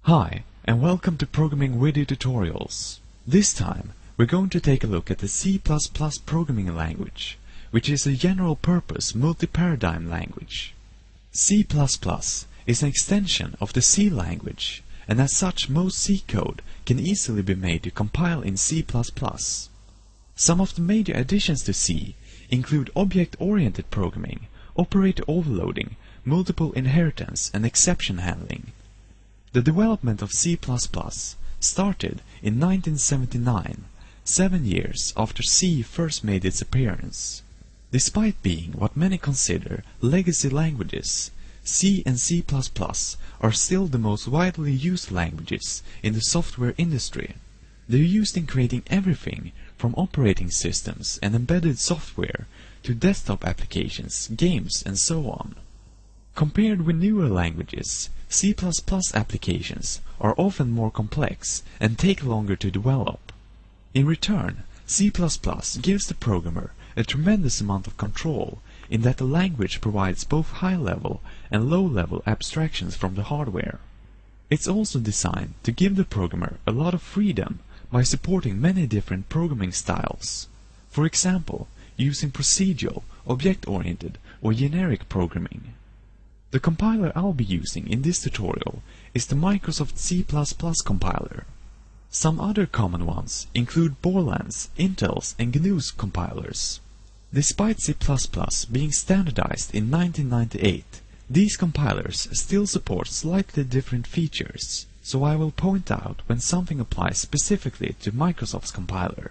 Hi, and welcome to Programming Video Tutorials. This time, we're going to take a look at the C++ programming language, which is a general-purpose multi-paradigm language. C++ is an extension of the C language, and as such most C code can easily be made to compile in C++. Some of the major additions to C include object-oriented programming, operator overloading, multiple inheritance, and exception handling. The development of C++ started in 1979, seven years after C first made its appearance. Despite being what many consider legacy languages, C and C++ are still the most widely used languages in the software industry. They're used in creating everything from operating systems and embedded software to desktop applications, games, and so on. Compared with newer languages, C++ applications are often more complex and take longer to develop. In return, C++ gives the programmer a tremendous amount of control in that the language provides both high-level and low-level abstractions from the hardware. It's also designed to give the programmer a lot of freedom by supporting many different programming styles. For example, using procedural, object-oriented, or generic programming. The compiler I'll be using in this tutorial is the Microsoft C++ compiler. Some other common ones include Borland's, Intel's, and GNU's compilers. Despite C++ being standardized in 1998, these compilers still support slightly different features, so I will point out when something applies specifically to Microsoft's compiler.